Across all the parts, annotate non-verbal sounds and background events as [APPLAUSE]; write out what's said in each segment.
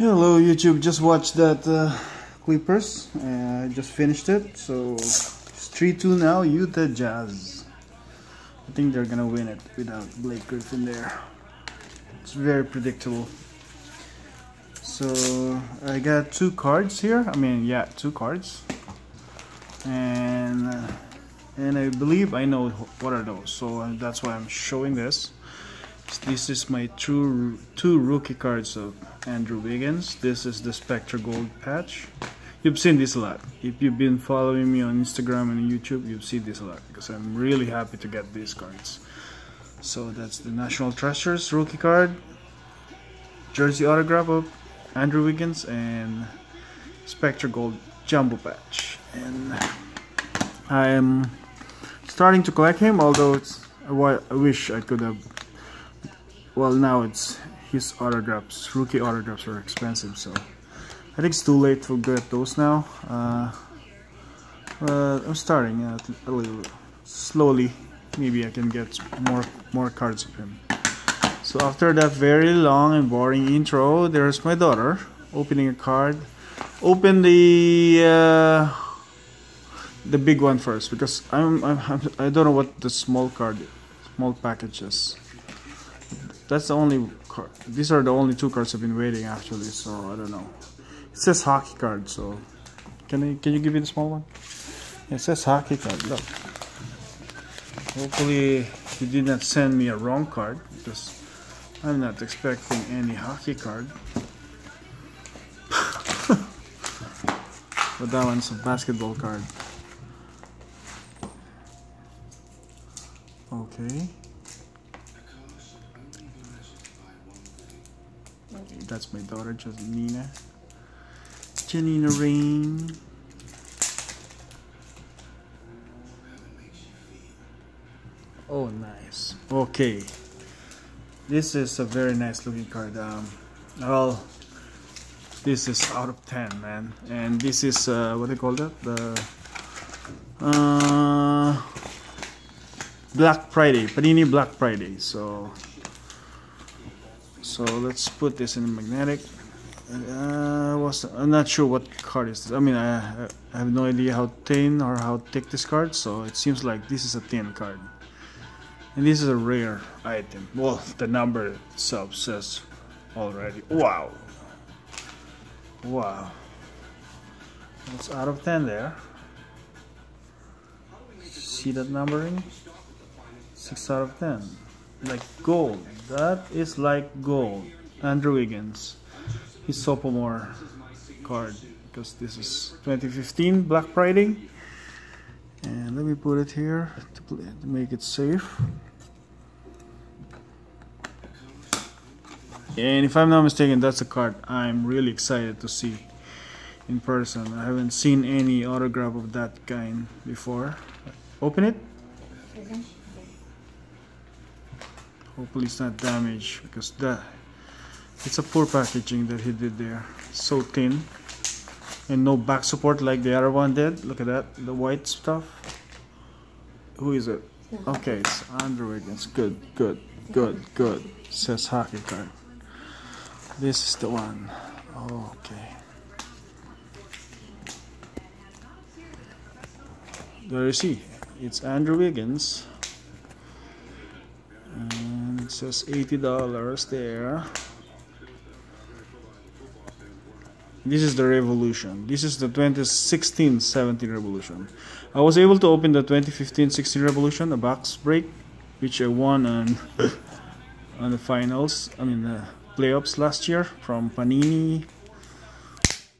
Hello YouTube, just watched that uh, Clippers. Uh, I just finished it. So it's 3-2 now, Utah Jazz. I think they're gonna win it without Blake Griffin there. It's very predictable. So I got two cards here. I mean, yeah, two cards. And uh, and I believe I know what are those. So uh, that's why I'm showing this. This is my two two rookie cards of Andrew Wiggins. This is the Spectra Gold patch. You've seen this a lot. If you've been following me on Instagram and YouTube, you've seen this a lot because I'm really happy to get these cards. So that's the National Treasures rookie card, jersey autograph of Andrew Wiggins, and Spectra Gold jumbo patch. And I am starting to collect him, although it's I wish I could have. Well, now it's his autographs. Rookie autographs are expensive, so I think it's too late to get those now. Uh, but I'm starting uh, a little slowly. Maybe I can get more more cards of him. So after that very long and boring intro, there's my daughter opening a card. Open the uh, the big one first because I'm, I'm, I'm I don't know what the small card, small package is. That's the only card. These are the only two cards I've been waiting actually. So I don't know. It says hockey card. So can I can you give me the small one? It says hockey card. Look. Hopefully he did not send me a wrong card because I'm not expecting any hockey card. [LAUGHS] but that one's a basketball card. Okay. That's my daughter, Janina. Janina Rain. Oh, nice. Okay. This is a very nice looking card. Um, well, this is out of 10, man. And this is, uh, what do you call that? The uh, Black Friday. Panini Black Friday. So, so let's put this in magnetic. Uh, I'm not sure what card is this. I mean, I, I have no idea how thin or how thick this card. So it seems like this is a thin card. And this is a rare item. Well, the number itself says already. Wow. Wow. It's out of 10 there. See that numbering? 6 out of 10. Like gold. That is like gold. Andrew Wiggins. His sophomore card. Because this is 2015 Black Friday and let me put it here to, play, to make it safe and if I'm not mistaken that's a card I'm really excited to see in person I haven't seen any autograph of that kind before open it hopefully it's not damaged because that it's a poor packaging that he did there so thin and no back support like the other one did. Look at that, the white stuff. Who is it? Okay, it's Andrew Wiggins. Good, good, good, good. Says hockey card. This is the one. Okay. There you see. It's Andrew Wiggins. It says $80 there. This is the revolution. This is the 2016-17 revolution. I was able to open the 2015-16 revolution, a box break, which I won on [LAUGHS] on the finals. I mean the playoffs last year from Panini.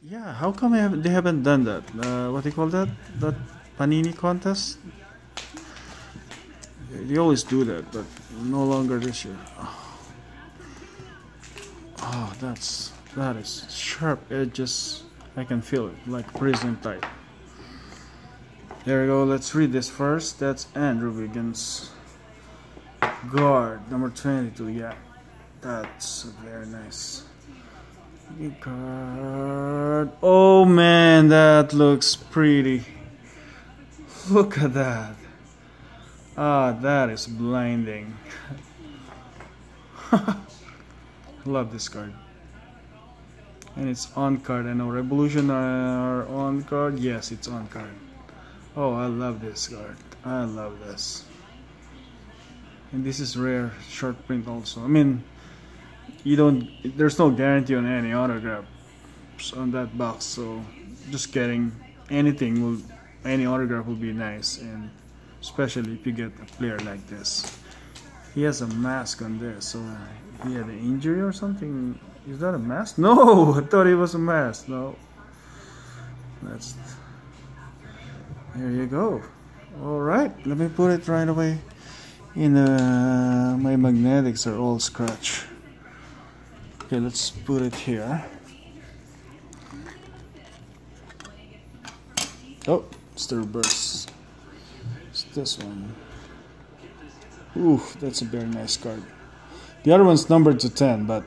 Yeah, how come they haven't done that? Uh, what do you call that? That Panini contest? They always do that, but no longer this year. Oh, oh that's that is sharp edges. I can feel it like prison type. There we go. Let's read this first. That's Andrew Wiggins. Guard number 22. Yeah, that's very nice. Card. Oh man, that looks pretty. Look at that. Ah, that is blinding. [LAUGHS] Love this card. and it's on card. I know Revolution are on card. Yes it's on card. Oh I love this card. I love this. And this is rare short print also. I mean you don't there's no guarantee on any autograph on that box so just getting anything will any autograph will be nice and especially if you get a player like this. He has a mask on there so he had an injury or something? Is that a mask? No! [LAUGHS] I thought it was a mask. No. That's there you go. All right. Let me put it right away in uh, my magnetics are all scratch okay let's put it here. Oh it's the reverse this one. Ooh, that's a very nice card. The other one's numbered to 10 but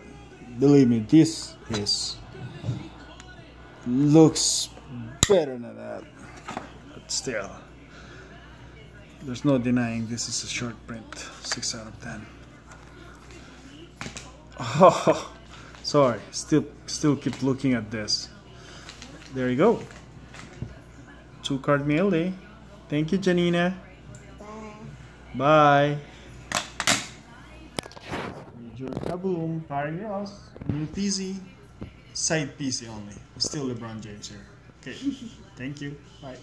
believe me this is looks better than that. But still there's no denying this is a short print 6 out of 10 oh [LAUGHS] sorry still still keep looking at this. There you go. Two card day thank you Janina bye. Major Kaboom, firing. New PC, side PC only. Still LeBron James here. Okay, thank you. Bye.